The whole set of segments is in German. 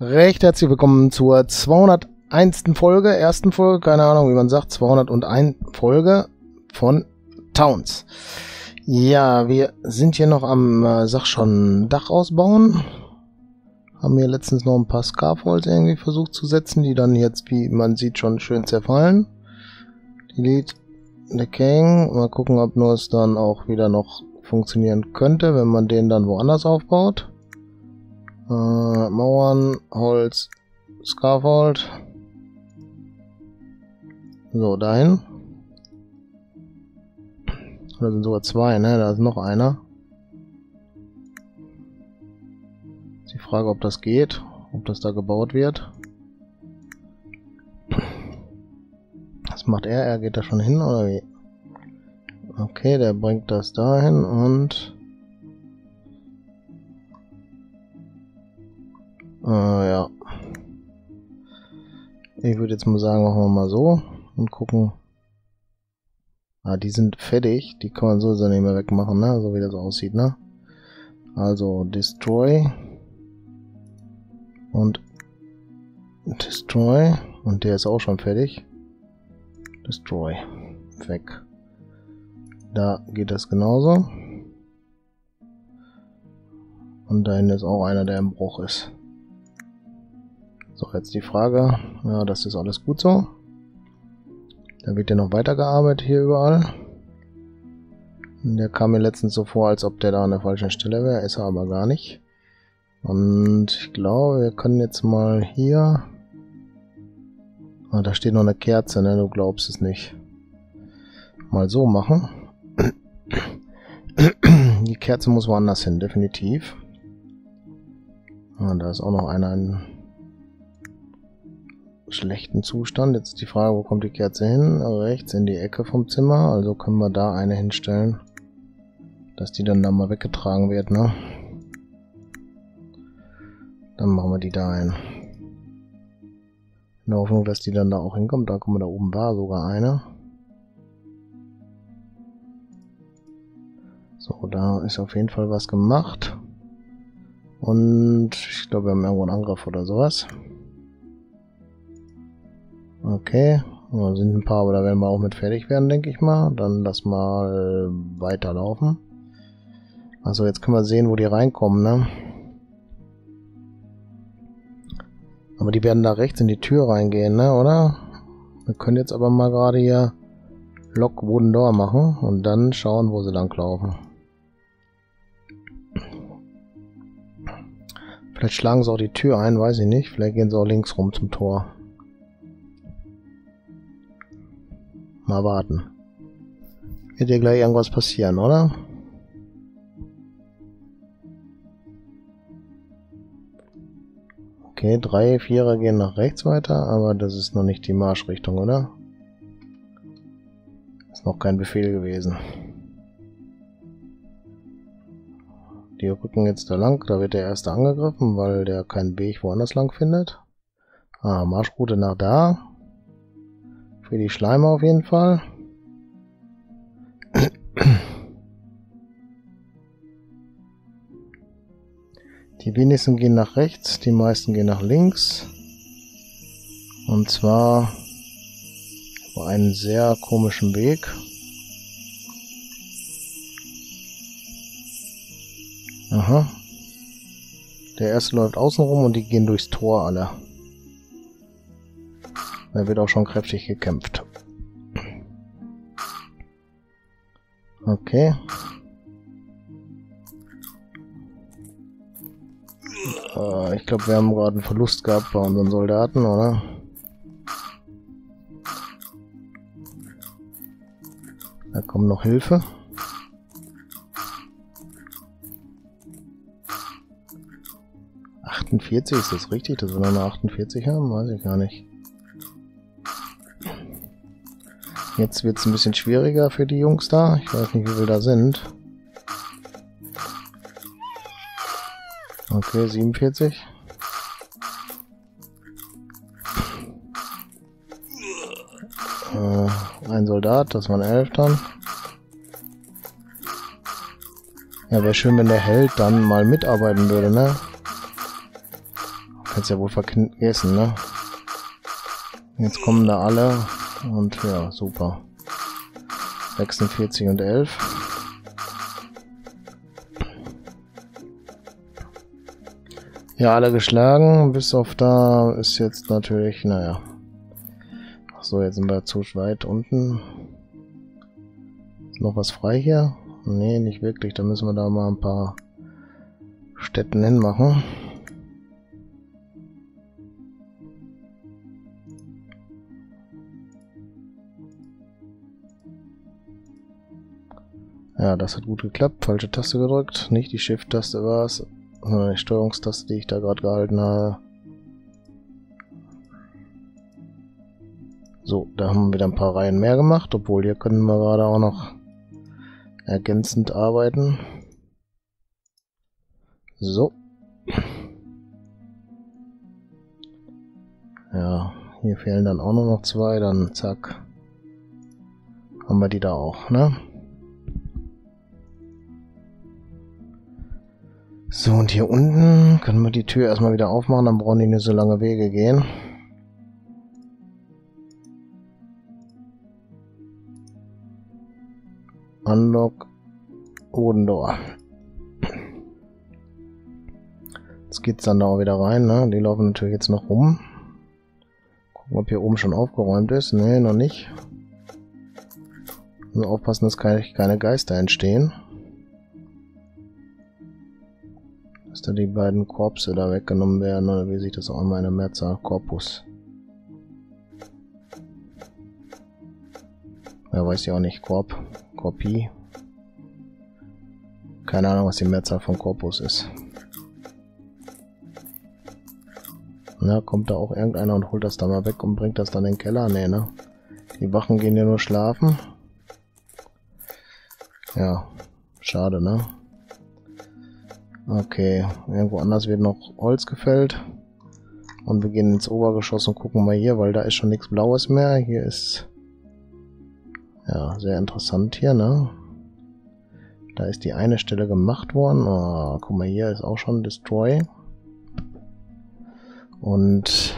Recht herzlich willkommen zur 201. Folge, ersten Folge, keine Ahnung, wie man sagt, 201 Folge von Towns. Ja, wir sind hier noch am, äh, sag schon, Dach ausbauen. Haben hier letztens noch ein paar Scaffolds irgendwie versucht zu setzen, die dann jetzt, wie man sieht, schon schön zerfallen. Delete, Decaying. Mal gucken, ob nur es dann auch wieder noch funktionieren könnte, wenn man den dann woanders aufbaut. Äh, Mauern, Holz, Scaffold. So, dahin. Da sind sogar zwei, ne? Da ist noch einer. Ist die Frage, ob das geht, ob das da gebaut wird. Was macht er? Er geht da schon hin, oder wie? Okay, der bringt das dahin und... Äh, ja. Ich würde jetzt mal sagen, machen wir mal so und gucken. Ah, die sind fertig. Die kann man sowieso nicht mehr wegmachen, ne? So wie das aussieht, ne? Also, Destroy. Und Destroy. Und der ist auch schon fertig. Destroy. Weg. Da geht das genauso. Und da hinten ist auch einer, der im Bruch ist. So, jetzt die Frage. Ja, das ist alles gut so. Da wird ja noch weitergearbeitet hier überall. Der kam mir letztens so vor, als ob der da an der falschen Stelle wäre. Ist er aber gar nicht. Und ich glaube, wir können jetzt mal hier... Ah, da steht noch eine Kerze, ne? Du glaubst es nicht. Mal so machen. Die Kerze muss woanders hin, definitiv. Ah, da ist auch noch einer in schlechten Zustand. Jetzt die Frage, wo kommt die Kerze hin? Rechts in die Ecke vom Zimmer. Also können wir da eine hinstellen. Dass die dann da mal weggetragen wird, ne? Dann machen wir die da ein. In der Hoffnung, dass die dann da auch hinkommt. Da kommen wir da oben war sogar eine. So, da ist auf jeden Fall was gemacht. Und ich glaube, wir haben irgendwo einen Angriff oder sowas. Okay, da sind ein paar, aber da werden wir auch mit fertig werden, denke ich mal. Dann lass mal weiterlaufen. Also jetzt können wir sehen, wo die reinkommen, ne? Aber die werden da rechts in die Tür reingehen, ne, oder? Wir können jetzt aber mal gerade hier Lock Wooden Door machen und dann schauen, wo sie lang laufen. Vielleicht schlagen sie auch die Tür ein, weiß ich nicht. Vielleicht gehen sie auch links rum zum Tor. Mal warten. Wird dir gleich irgendwas passieren, oder? Okay, drei Vierer gehen nach rechts weiter, aber das ist noch nicht die Marschrichtung, oder? Ist noch kein Befehl gewesen. Die rücken jetzt da lang, da wird der erste angegriffen, weil der keinen Weg woanders lang findet. Ah, Marschroute nach da. Für die Schleimer auf jeden Fall. Die wenigsten gehen nach rechts, die meisten gehen nach links. Und zwar über einen sehr komischen Weg. Aha. Der erste läuft außen rum und die gehen durchs Tor alle. Da wird auch schon kräftig gekämpft. Okay. Äh, ich glaube, wir haben gerade einen Verlust gehabt bei unseren Soldaten, oder? Da kommt noch Hilfe. Ist das richtig, dass wir noch eine 48 haben? Weiß ich gar nicht. Jetzt wird es ein bisschen schwieriger für die Jungs da. Ich weiß nicht, wie viele da sind. Okay, 47. Äh, ein Soldat, das waren elf dann. Ja, wäre schön, wenn der Held dann mal mitarbeiten würde, ne? Kannst ja wohl vergessen, ne? Jetzt kommen da alle und ja, super. 46 und 11. Ja, alle geschlagen, bis auf da ist jetzt natürlich, naja. Ach so, jetzt sind wir zu weit unten. Ist noch was frei hier? Nee, nicht wirklich. Da müssen wir da mal ein paar Städten hinmachen. Ja, das hat gut geklappt. Falsche Taste gedrückt. Nicht die Shift-Taste war es. Die Steuerungstaste, die ich da gerade gehalten habe. So, da haben wir wieder ein paar Reihen mehr gemacht, obwohl hier können wir gerade auch noch ergänzend arbeiten. So. Ja, hier fehlen dann auch nur noch zwei, dann zack. Haben wir die da auch, ne? So, und hier unten können wir die Tür erstmal wieder aufmachen, dann brauchen die nicht so lange Wege gehen. Unlock Odendor. Jetzt geht's dann da auch wieder rein, ne? Die laufen natürlich jetzt noch rum. Gucken, ob hier oben schon aufgeräumt ist. Ne, noch nicht. Nur aufpassen, dass keine Geister entstehen. Dass da die beiden Korpse da weggenommen werden, oder wie sich das auch immer in der Mehrzahl Korpus. Ja, weiß ja auch nicht. Korp, Korpi. Keine Ahnung, was die Mehrzahl von Korpus ist. Na, kommt da auch irgendeiner und holt das da mal weg und bringt das dann in den Keller? Nee, ne? Die Wachen gehen ja nur schlafen. Ja, schade, ne? Okay, irgendwo anders wird noch Holz gefällt. Und wir gehen ins Obergeschoss und gucken mal hier, weil da ist schon nichts Blaues mehr. Hier ist... Ja, sehr interessant hier, ne? Da ist die eine Stelle gemacht worden. Oh, guck mal, hier ist auch schon Destroy. Und...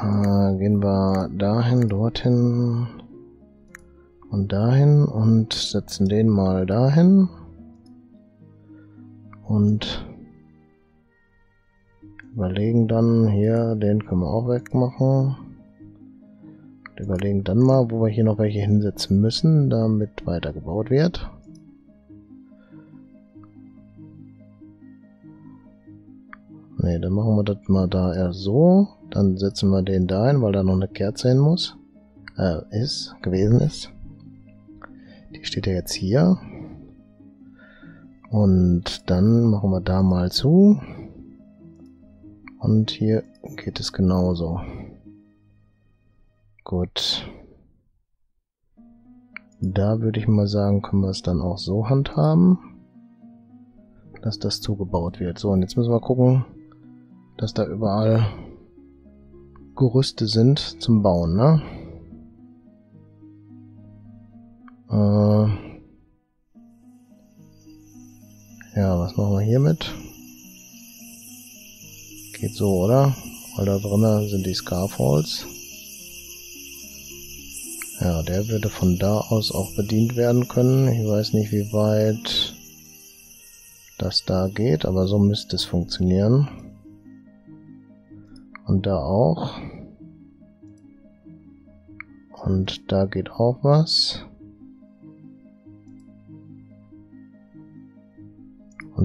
Äh, gehen wir dahin, dorthin und dahin und setzen den mal dahin. Und überlegen dann hier, den können wir auch wegmachen. Und überlegen dann mal, wo wir hier noch welche hinsetzen müssen, damit weitergebaut wird. Ne, dann machen wir das mal da eher so. Dann setzen wir den da ein, weil da noch eine Kerze hin muss. Äh, ist, gewesen ist. Die steht ja jetzt hier. Und dann machen wir da mal zu. Und hier geht es genauso. Gut. Da würde ich mal sagen, können wir es dann auch so handhaben, dass das zugebaut wird. So, und jetzt müssen wir gucken, dass da überall Gerüste sind zum Bauen, ne? Äh ja, was machen wir hiermit? Geht so, oder? Weil da drinnen sind die Scarfalls. Ja, der würde von da aus auch bedient werden können. Ich weiß nicht, wie weit das da geht, aber so müsste es funktionieren. Und da auch. Und da geht auch was.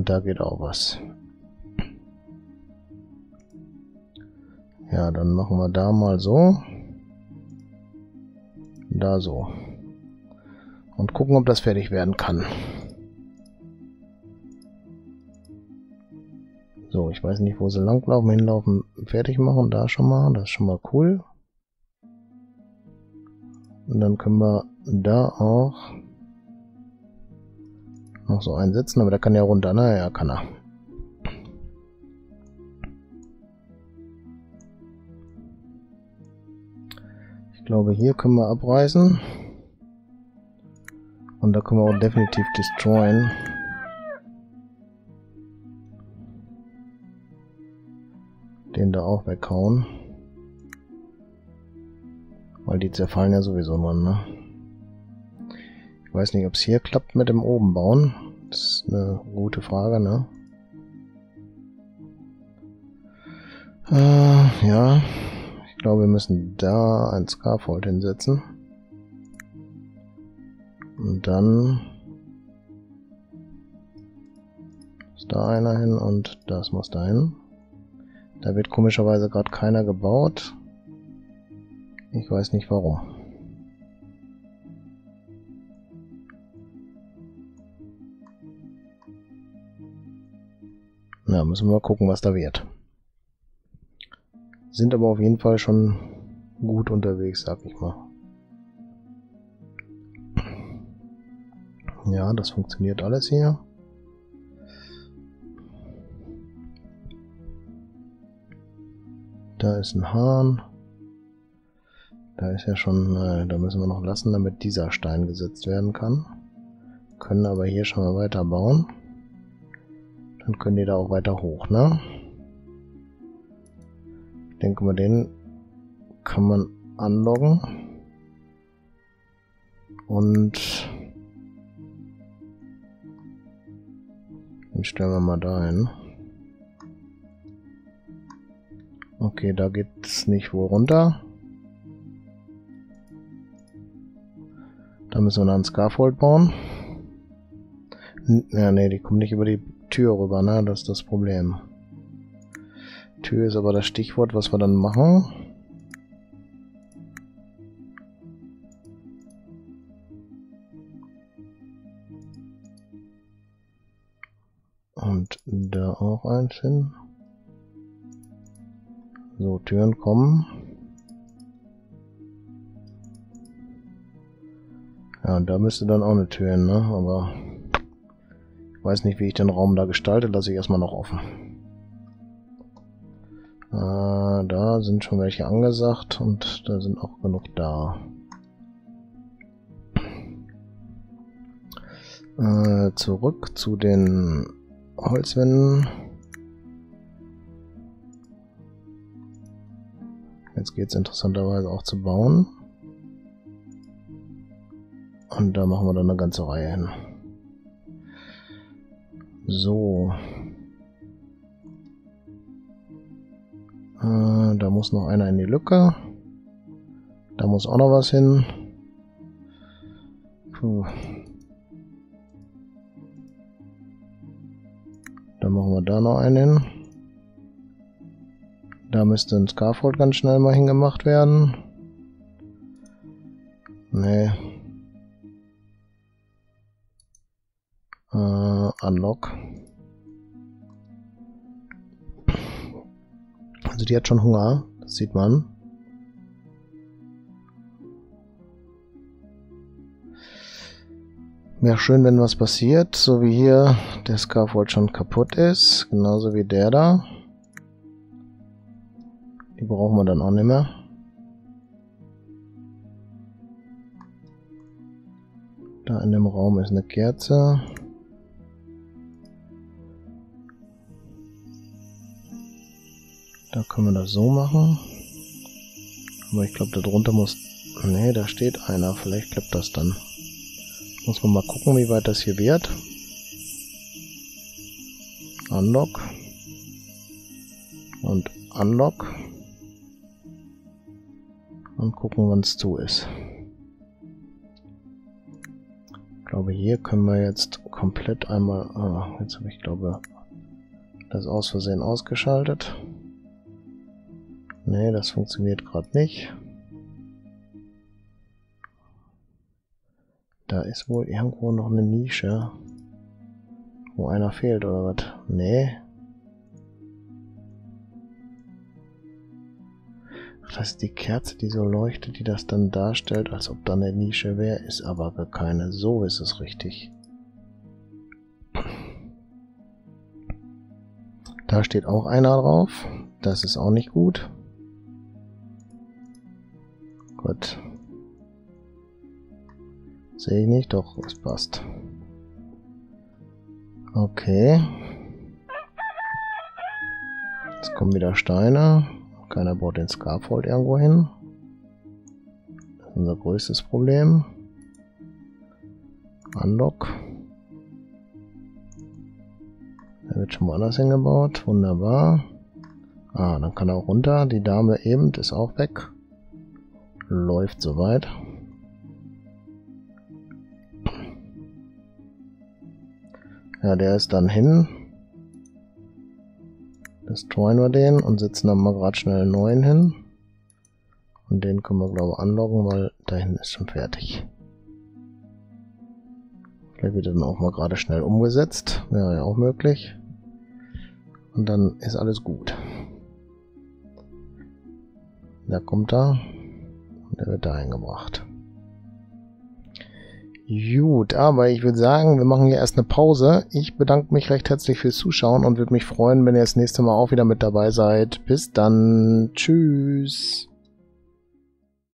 Da geht auch was. Ja, dann machen wir da mal so. Da so. Und gucken, ob das fertig werden kann. So, ich weiß nicht, wo sie langlaufen, hinlaufen, fertig machen, da schon mal, das ist schon mal cool. Und dann können wir da auch noch so einsetzen, aber der kann ja runter, ne? Ja, kann er. Ich glaube, hier können wir abreißen. Und da können wir auch definitiv destroyen. Den da auch weghauen. Weil die zerfallen ja sowieso nur, ne? Ich weiß nicht, ob es hier klappt mit dem oben bauen. Das ist eine gute Frage, ne? Äh, ja. Ich glaube, wir müssen da ein Scaffold hinsetzen. Und dann muss da einer hin und das muss da hin. Da wird komischerweise gerade keiner gebaut. Ich weiß nicht warum. Na, müssen wir mal gucken, was da wird. Sind aber auf jeden Fall schon gut unterwegs, sag ich mal. Ja, das funktioniert alles hier. Da ist ein Hahn. Da ist ja schon, äh, da müssen wir noch lassen, damit dieser Stein gesetzt werden kann. Können aber hier schon mal weiter bauen. Dann können die da auch weiter hoch, ne? Ich denke mal, den kann man anloggen. Und den stellen wir mal da hin. Okay, da geht's nicht wohl runter. Da müssen wir dann ein Scaffold bauen. Ja, nee, die kommen nicht über die Tür rüber, ne? Das ist das Problem. Tür ist aber das Stichwort, was wir dann machen. Und da auch eins hin. So, Türen kommen. Ja, und da müsste dann auch eine Tür hin, ne? Aber Weiß nicht, wie ich den Raum da gestalte, lasse ich erstmal noch offen. Äh, da sind schon welche angesagt und da sind auch genug da. Äh, zurück zu den Holzwänden. Jetzt geht es interessanterweise auch zu bauen. Und da machen wir dann eine ganze Reihe hin. So. Äh, da muss noch einer in die Lücke. Da muss auch noch was hin. Puh. Dann machen wir da noch einen hin. Da müsste ein Scaffold ganz schnell mal hingemacht werden. Nee. Äh, Unlock. Also die hat schon Hunger, das sieht man. Wäre schön, wenn was passiert, so wie hier der Scaffold schon kaputt ist, genauso wie der da. Die brauchen wir dann auch nicht mehr. Da in dem Raum ist eine Kerze. Da können wir das so machen. Aber ich glaube, darunter muss... Ne, da steht einer. Vielleicht klappt das dann. Muss man mal gucken, wie weit das hier wird. Unlock. Und Unlock. Und gucken, wann es zu ist. Ich glaube, hier können wir jetzt komplett einmal... Ah, jetzt habe ich, glaube das aus Versehen ausgeschaltet. Nee, das funktioniert gerade nicht. Da ist wohl irgendwo noch eine Nische. Wo einer fehlt, oder was? Nee. Ach, das ist die Kerze, die so leuchtet, die das dann darstellt, als ob da eine Nische wäre. Ist aber gar keine. So ist es richtig. Da steht auch einer drauf. Das ist auch nicht gut. Gut. Sehe ich nicht, doch, es passt. Okay. Jetzt kommen wieder Steine. Keiner baut den Scaffold irgendwo hin. Das ist unser größtes Problem. Unlock. Der wird schon woanders hingebaut. Wunderbar. Ah, dann kann er auch runter. Die Dame eben ist auch weg. Läuft soweit. Ja, der ist dann hin. Destroyen wir den und setzen dann mal gerade schnell einen neuen hin. Und den können wir, glaube ich, anlocken, weil da hinten ist schon fertig. Vielleicht wird dann auch mal gerade schnell umgesetzt. Wäre ja auch möglich. Und dann ist alles gut. Da kommt er. Der wird da eingebracht. Gut, aber ich würde sagen, wir machen hier erst eine Pause. Ich bedanke mich recht herzlich fürs Zuschauen und würde mich freuen, wenn ihr das nächste Mal auch wieder mit dabei seid. Bis dann. Tschüss.